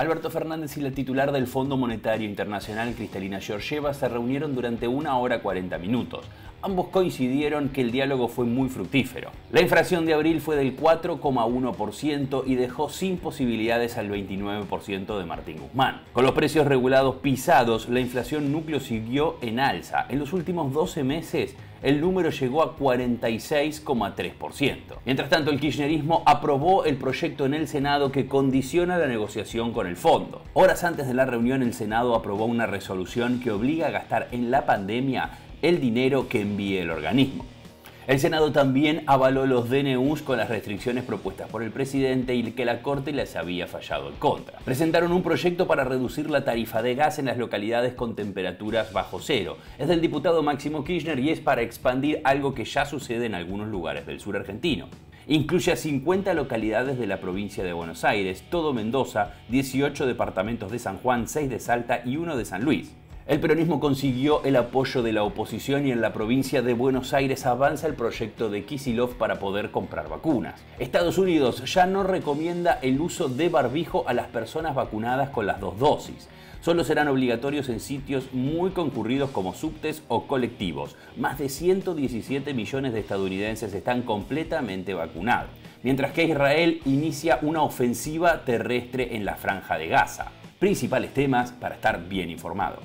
Alberto Fernández y la titular del Fondo Monetario Internacional, Cristalina Georgieva, se reunieron durante una hora 40 minutos. Ambos coincidieron que el diálogo fue muy fructífero. La inflación de abril fue del 4,1% y dejó sin posibilidades al 29% de Martín Guzmán. Con los precios regulados pisados, la inflación núcleo siguió en alza. En los últimos 12 meses, el número llegó a 46,3%. Mientras tanto, el kirchnerismo aprobó el proyecto en el Senado que condiciona la negociación con el fondo. Horas antes de la reunión, el Senado aprobó una resolución que obliga a gastar en la pandemia el dinero que envíe el organismo. El Senado también avaló los DNUs con las restricciones propuestas por el presidente y que la Corte les había fallado en contra. Presentaron un proyecto para reducir la tarifa de gas en las localidades con temperaturas bajo cero. Es del diputado Máximo Kirchner y es para expandir algo que ya sucede en algunos lugares del sur argentino. Incluye a 50 localidades de la provincia de Buenos Aires, todo Mendoza, 18 departamentos de San Juan, 6 de Salta y 1 de San Luis. El peronismo consiguió el apoyo de la oposición y en la provincia de Buenos Aires avanza el proyecto de Kisilov para poder comprar vacunas. Estados Unidos ya no recomienda el uso de barbijo a las personas vacunadas con las dos dosis. Solo serán obligatorios en sitios muy concurridos como subtes o colectivos. Más de 117 millones de estadounidenses están completamente vacunados. Mientras que Israel inicia una ofensiva terrestre en la franja de Gaza. Principales temas para estar bien informado.